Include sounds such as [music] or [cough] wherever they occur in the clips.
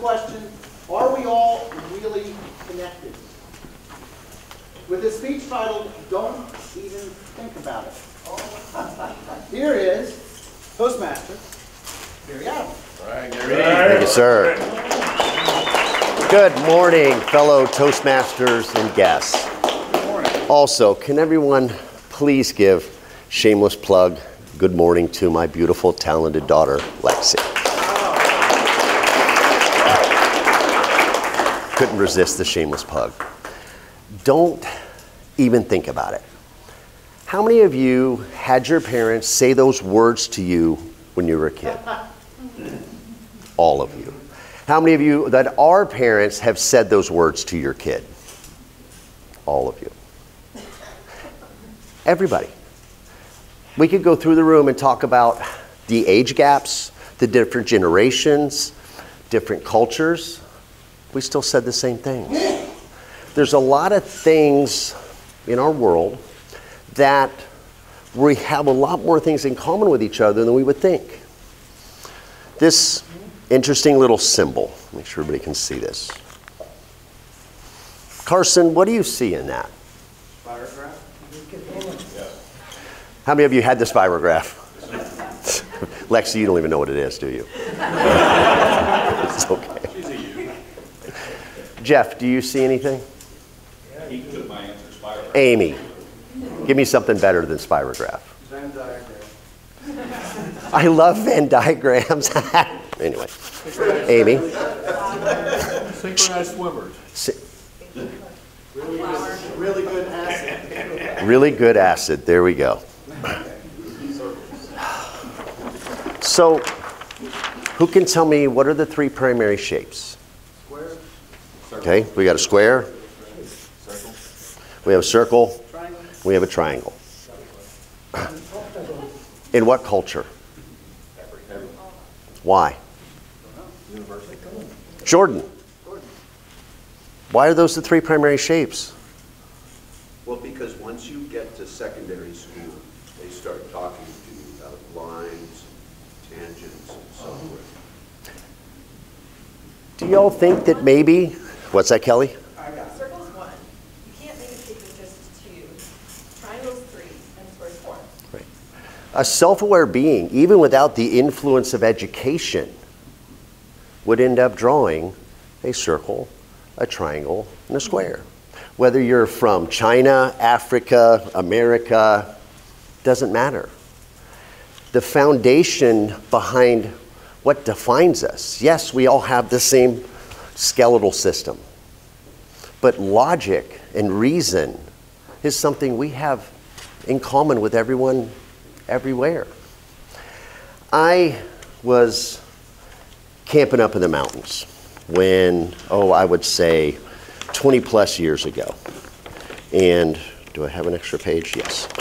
question, are we all really connected? With the speech titled, Don't Even Think About It. [laughs] Here is Toastmaster Gary Adams. Thank you, sir. Good morning, fellow Toastmasters and guests. Also, can everyone please give shameless plug good morning to my beautiful, talented daughter, Lexi. Couldn't resist the shameless plug. Don't even think about it. How many of you had your parents say those words to you when you were a kid? [laughs] All of you. How many of you that are parents have said those words to your kid? All of you. Everybody. We could go through the room and talk about the age gaps, the different generations, different cultures. We still said the same things. There's a lot of things in our world that we have a lot more things in common with each other than we would think. This interesting little symbol, make sure everybody can see this. Carson, what do you see in that? Spirograph? How many of you had the spirograph? [laughs] Lexi, you don't even know what it is, do you? [laughs] it's okay. Jeff, do you see anything? He took my answer, spirograph. Amy, give me something better than spirograph. Venn diagram. I love Venn diagrams. [laughs] anyway, Amy, Synchronized swimmers. si- Really good acid. really good acid. There we go. So, who can tell me what are the three primary shapes? Okay, we got a square, we have a circle, we have a triangle. In what culture? Why? Jordan. Why are those the three primary shapes? Well, because once you get to secondary school, they start talking to you about lines, tangents, and so forth. Do y'all think that maybe, what's that, Kelly? Circle's one. You can't make a shape with just two. Triangle's three, and square's four. A self aware being, even without the influence of education, would end up drawing a circle, a triangle, and a square. Whether you're from China, Africa, America, doesn't matter. The foundation behind what defines us, yes, we all have the same skeletal system, but logic and reason is something we have in common with everyone everywhere. I was camping up in the mountains when, oh, I would say 20 plus years ago. And do I have an extra page? Yes. [clears throat]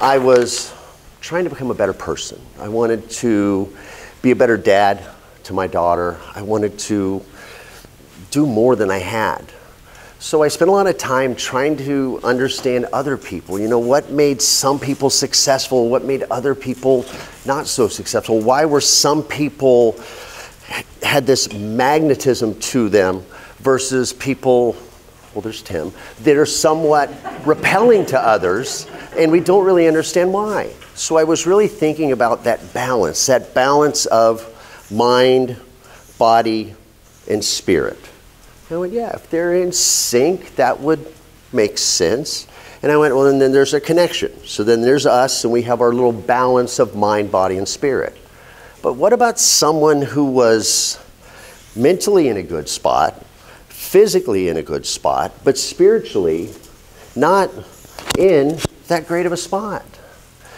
I was trying to become a better person. I wanted to be a better dad to my daughter. I wanted to do more than I had. So I spent a lot of time trying to understand other people. You know, what made some people successful? What made other people not so successful? Why were some people had this magnetism to them versus people, well, there's Tim, that are somewhat repelling to others, and we don't really understand why. So I was really thinking about that balance, that balance of mind, body, and spirit. I went, yeah, if they're in sync, that would make sense. And I went, well, and then there's a connection. So then there's us, and we have our little balance of mind, body, and spirit. But what about someone who was mentally in a good spot, physically in a good spot, but spiritually not in that great of a spot?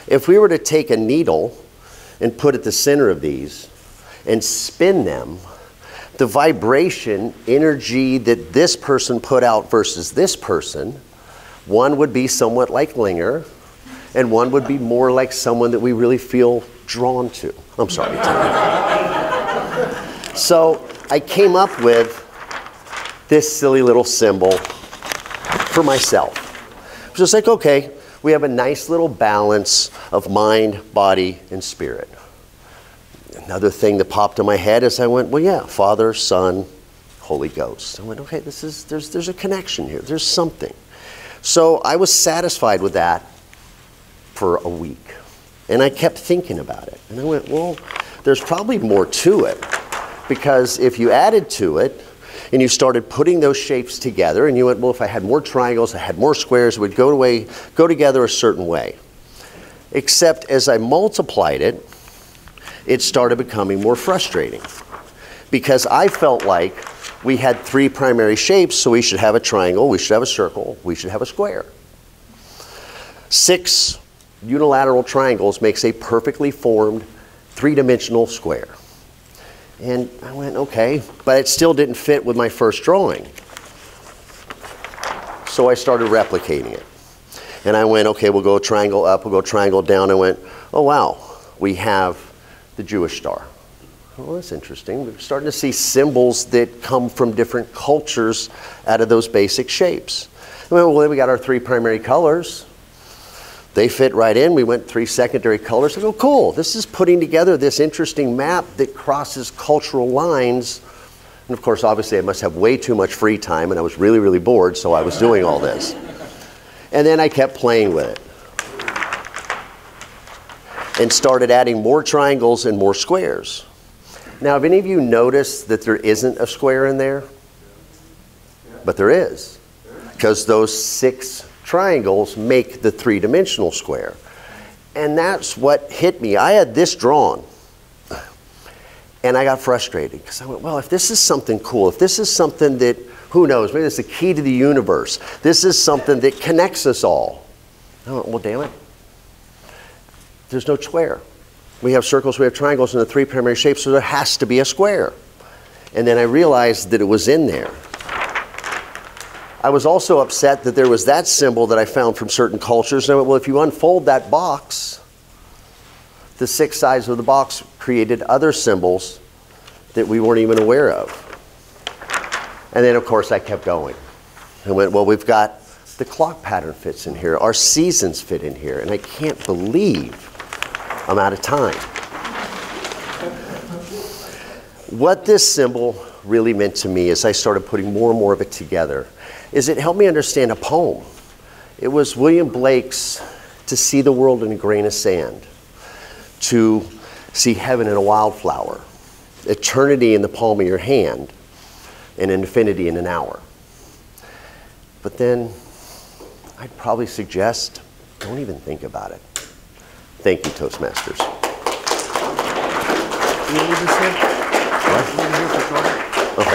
If we were to take a needle and put at the center of these and spin them, the vibration, energy that this person put out versus this person, one would be somewhat like Linger, and one would be more like someone that we really feel drawn to. I'm sorry. [laughs] so I came up with this silly little symbol for myself. Just like, okay, we have a nice little balance of mind, body, and spirit. Another thing that popped in my head is I went, well, yeah, Father, Son, Holy Ghost. I went, okay, this is, there's, there's a connection here. There's something. So I was satisfied with that for a week. And I kept thinking about it. And I went, well, there's probably more to it. Because if you added to it and you started putting those shapes together, and you went, well, if I had more triangles, I had more squares, it would go, away, go together a certain way. Except as I multiplied it, it started becoming more frustrating. Because I felt like we had three primary shapes, so we should have a triangle, we should have a circle, we should have a square. Six unilateral triangles makes a perfectly formed three-dimensional square. And I went, okay, but it still didn't fit with my first drawing. So I started replicating it. And I went, okay, we'll go triangle up, we'll go triangle down. I went, oh wow, we have the Jewish star. Well, that's interesting. We're starting to see symbols that come from different cultures out of those basic shapes. Well, then we got our three primary colors. They fit right in. We went three secondary colors. I go, cool. This is putting together this interesting map that crosses cultural lines. And of course, obviously, I must have way too much free time, and I was really, really bored, so I was doing all this. And then I kept playing with it and started adding more triangles and more squares. Now, have any of you noticed that there isn't a square in there? But there is, because those six triangles make the three dimensional square. And that's what hit me. I had this drawn. And I got frustrated because I went, well, if this is something cool, if this is something that, who knows, maybe it's the key to the universe, this is something that connects us all. I went, well, damn it. There's no square. We have circles, we have triangles, and the three primary shapes, so there has to be a square. And then I realized that it was in there. I was also upset that there was that symbol that I found from certain cultures. And I went, well, if you unfold that box, the six sides of the box created other symbols that we weren't even aware of. And then, of course, I kept going. I went, well, we've got the clock pattern fits in here, our seasons fit in here, and I can't believe I'm out of time. What this symbol really meant to me as I started putting more and more of it together is it helped me understand a poem. It was William Blake's To See the World in a Grain of Sand, to see heaven in a wildflower, eternity in the palm of your hand, and infinity in an hour. But then I'd probably suggest don't even think about it. Thank you, Toastmasters. You.